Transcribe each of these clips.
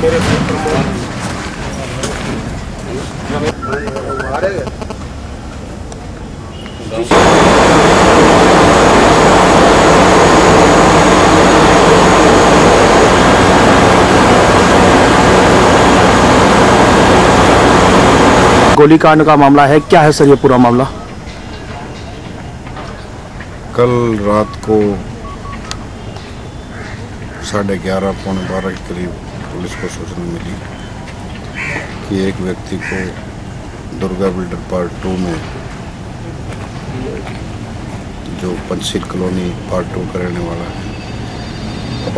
मेरे प्रमोद गोलीकांड का मामला है, क्या है सर ये पूरा मामला? कल रात को साढ़े ग्यारह, पौने बारह के करीब पुलिस को सूचना मिली कि एक व्यक्ति को दुर्गा बिल्डर पार्ट टू में जो पंचशील कॉलोनी पार्ट टू का रहने वाला है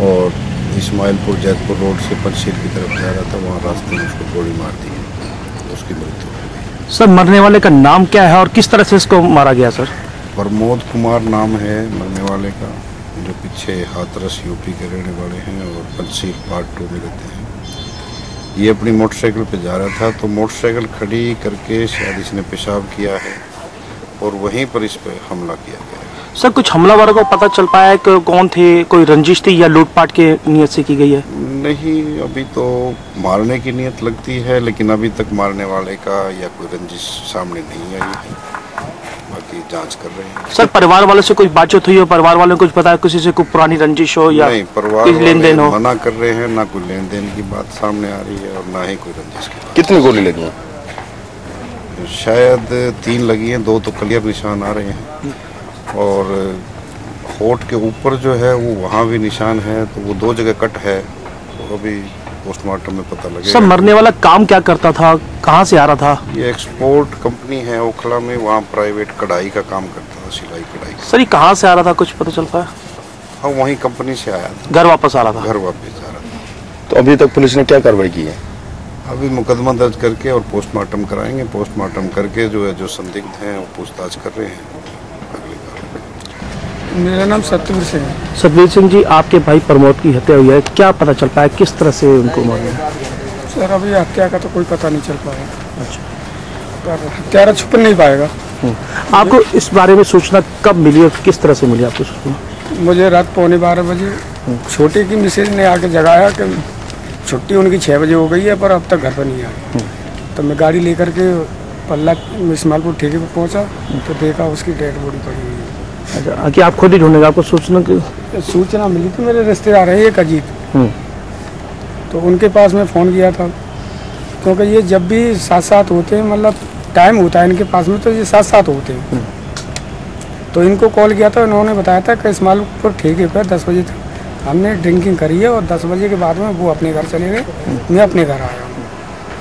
और इस्माइलपुर जैतपुर रोड से पंचशील की तरफ़ जा रहा था वहाँ रास्ते में उसको गोली मार दी है। उसकी मृत्यु हो गई। सर मरने वाले का नाम क्या है और किस तरह से इसको मारा गया सर? प्रमोद कुमार नाम है मरने वाले का। जो पीछे हाथरस यूपी के रहने वाले हैं और पंचशील पार्ट टू में रहते हैं। ये अपनी मोटरसाइकिल पे जा रहा था तो मोटरसाइकिल खड़ी करके शायद इसने पेशाब किया है और वहीं पर इस पर हमला किया गया सर कुछ हमलावरों को पता चल पाया है कि कौन थे कोई रंजिश थी या लूटपाट के नियत से की गई है? नहीं अभी तो मारने की नीयत लगती है लेकिन अभी तक मारने वाले का या कोई रंजिश सामने नहीं आई है। बाकी जाँच कर रहे हैं। सर परिवार वालों से कुछ बातचीत हुई हो? परिवार वालों को कुछ पता है किसी से कोई पुरानी रंजिश हो या नहीं परिवार लेन देन हो? मना कर रहे हैं ना कोई लेन देन की बात सामने आ रही है और ना ही कोई रंजिश की कितनी गोली लगी? है शायद तीन लगी हैं दो तो क्लियर निशान आ रहे हैं। और होठ के ऊपर जो है वो वहाँ भी निशान है तो वो दो जगह कट है तो अभी पोस्टमार्टम में पता सर मरने वाला काम क्या करता था? कहाँ से आ रहा था? ये एक्सपोर्ट कंपनी है ओखला में वहाँ प्राइवेट कढ़ाई का काम करता था सिलाई कढ़ाई सर ये कहाँ से आ रहा था? कुछ पता चल पाया? हाँ वहीं कंपनी से आया था। घर वापस आ रहा था? घर वापस आ रहा था। तो अभी तक पुलिस ने क्या कार्रवाई की है? अभी मुकदमा दर्ज करके और पोस्टमार्टम कराएँगे। पोस्टमार्टम करके जो है जो संदिग्ध हैं वो पूछताछ कर रहे हैं। मेरा नाम सतवीर सिंह है। सतवीर सिंह जी आपके भाई प्रमोद की हत्या हुई है। क्या पता चल पाया? किस तरह से उनको मारा सर अभी हत्या का तो कोई पता नहीं चल पाया। अच्छा। पर हत्यारा छुप नहीं पाएगा। आपको इस बारे में सूचना कब मिली और किस तरह से मिली आपको सूचना? मुझे रात पौने बारह बजे छोटे की मिसेज ने आके जगाया कि छुट्टी उनकी छः बजे हो गई है पर अब तक घर पर नहीं आई तो मैं गाड़ी लेकर के पल्ला इस्मालपुर ठेके पर पहुँचा तो देखा उसकी डेड बॉडी पड़ी हुई है। अच्छा कि आप खुद ही ढूंढेंगे आपको सूचना की सूचना मिली थी मेरे रिश्तेदार हैं एक अजीत। हम्म। तो उनके पास मैं फ़ोन किया था। क्योंकि ये जब भी साथ साथ होते हैं मतलब टाइम होता है इनके पास में तो ये साथ साथ होते हैं। तो इनको कॉल किया था उन्होंने बताया था कि इस्मालपुर ठेके पर दस बजे तक हमने ड्रिंकिंग करी है और दस बजे के बाद में वो अपने घर चले गए। मैं अपने घर आया हूँ।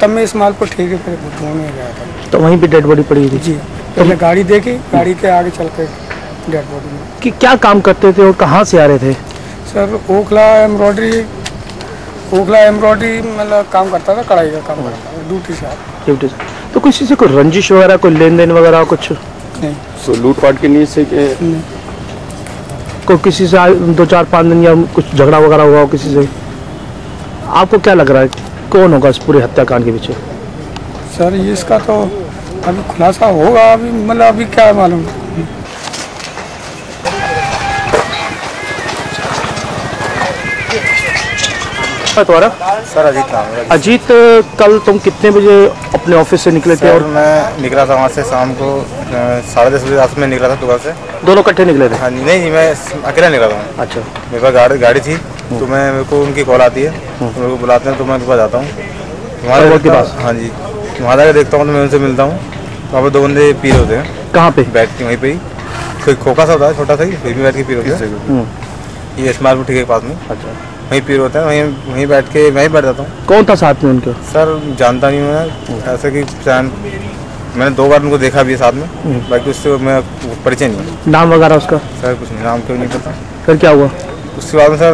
तब मैं इस इस्मालपुर ठेके पर ढूँढने गया था। तो वहीं पे डेड बॉडी पड़ी हुई थी। जी पहले गाड़ी देखी गाड़ी के आगे चल के डेड बॉडी में। कि क्या काम करते थे और कहाँ से आ रहे थे? Sir Okhla embroidery Okhla embroidery मतलब काम करता था कढ़ाई का काम करता था ड्यूटी से ड्यूटी से। तो किसी से कोई रंजिश वगैरह कोई लेन देन वगैरह कुछ? नहीं। तो लूटपाट की नीयत से के कोई किसी से दो चार पाँच दिन या कुछ झगड़ा वगैरह हुआ हो किसी से? आपको क्या लग रहा है? कौन होगा इस पूरे हत्याकांड के पीछे? सर ये इसका तो अभी खुलासा होगा अभी मतलब अभी क्या मालूम। तुम्हारा? सर अजीत नाम है। अजीत कल तुम कितने बजे अपने ऑफ़िस से निकले थे और मैं निकला था वहाँ से शाम को साढ़े दस बजे रात में निकला था दुकान से। दोनों इकट्ठे निकले थे? हाँ नहीं जी मैं अकेला निकला था। अच्छा। मेरे पास गाड़ी गाड़ी थी तो मैं मेरे को उनकी कॉल आती है। तो मेरे को बुलाते हैं तो मैं उनके पास जाता हूँ। वहाँ के पास? हाँ जी। वहाँ जाकर देखता हूँ तो मैं उनसे मिलता हूँ। वहाँ पर दो बंदे पी रहे होते हैं। कहाँ पे? बैठ के वहीं पे ही। कोई खोखा सा होता है छोटा सा ही वहीं पे बैठ के पी होते हैं। हम्म, ये स्मार्ट ठीक के पास में। अच्छा। वहीं पीर होता है वहीं वहीं बैठ के वहीं बैठ जाता हूँ। कौन था साथ में उनके? सर जानता नहीं हूँ मैं ऐसे कि पहचान मैंने दो बार उनको देखा भी है साथ में बाकी उससे मैं परिचय नहीं नाम वगैरह उसका? सर कुछ नहीं नाम क्यों नहीं पता। फिर क्या हुआ? उसके बाद में सर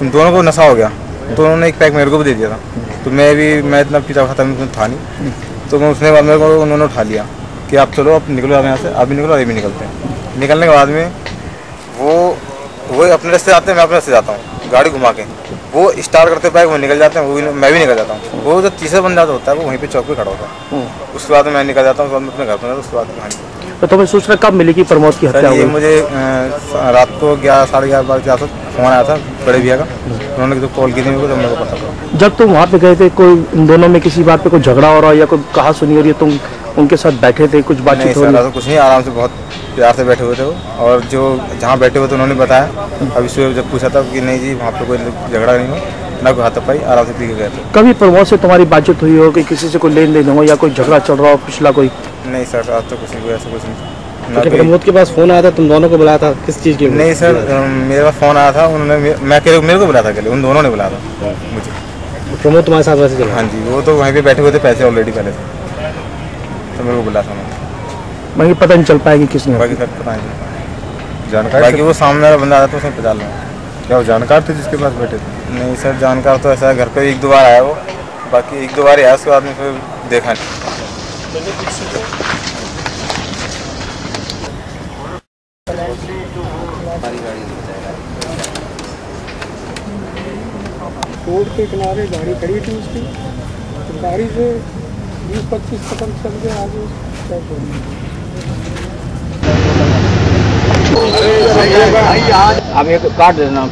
उन दोनों को नशा हो गया। तो उन्होंने एक पैक मेरे को भी दे दिया था। तो मैं भी मैं इतना पीता खाता मैं था नहीं। तो मैं उसने बाद मेरे को उन्होंने उठा लिया कि आप चलो आप निकलो आप यहाँ से आप भी निकलो अभी भी निकलते हैं। निकलने के बाद में वो वो अपने रास्ते आते हैं मैं अपने रास्ते जाता हूँ गाड़ी घुमा के। वो स्टार्ट करते बैग वो निकल जाते हैं वो भी मैं भी निकल जाता हूँ। वो जो तीसरा बंदा होता है वो वहीं पे चौक पे खड़ा होता है। उसके बाद मैं निकल जाता हूँ अपने घर पर उसके बाद तो तुम्हें सूचना कब मिली कि प्रमोद की हत्या ये मुझे रात को ग्यारह साढ़े ग्यारह बजे के आसपास फ़ोन आया था बड़े भैया का। उन्होंने तो कॉल की थी मेरे को तो मेरे को पता चला जब तुम वहाँ पे गए थे कोई इन दोनों में किसी बात पे कोई झगड़ा हो रहा है या कोई कहा सुनी हो रही है तुम उनके साथ बैठे थे कुछ नहीं बातचीत हो सर रही कुछ नहीं आराम से बहुत प्यार से बैठे हुए थे और जो जहाँ बैठे हुए थे उन्होंने बताया। अभी सुबह जब पूछा था कि नहीं जी वहाँ पे कोई झगड़ा नहीं हो ना कोई हाथापाई आराम से पी के गए थे। कभी प्रमोद से तुम्हारी बातचीत हुई हो कि किसी से कोई लेन देन हो या कोई झगड़ा चल रहा हो पिछला कोई? नहीं सर आज तो कुछ नहीं ऐसा कुछ नहीं। कोई- प्रमोद के पास फ़ोन आया था तुम दोनों को बुलाया था? किस चीज़ के नहीं सर मेरे पास फ़ोन आया था उन्होंने मैं अकेले मेरे को बुलाया था अकेले उन दोनों ने बुलाया था मुझे। प्रमोद तुम्हारे साथ वैसे हाँ जी वो तो वहीं पे बैठे हुए थे पैसे ऑलरेडी पहले से। तो मेरे को बुलाया था वही पता नहीं चल पाएगी किसने। बाकी सर पता नहीं जानकार बाकी वो सामने वाला बंदा आया था उसने पचा लिया। क्या वो जानकार थे जिसके पास बैठे थे? नहीं सर जानकार तो ऐसा है घर पे एक दो बार आया वो। बाकी एक दो बार आया उसके बाद में फिर देखा नहीं। रोड के किनारे गाड़ी खड़ी थी उसकी। तो गाड़ी से बीस पच्चीस कदम चल के आगे गई आप एक काट देना।